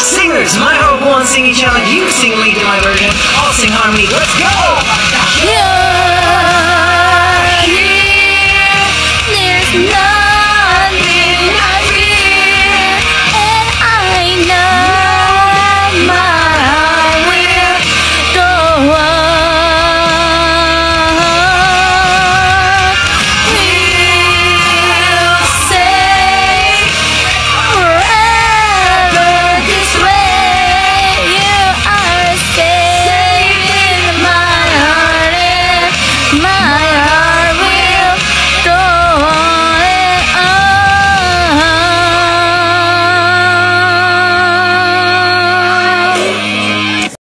Singers, my horrible sing singing challenge. You sing lead to my version. All sing harmony. Let's go!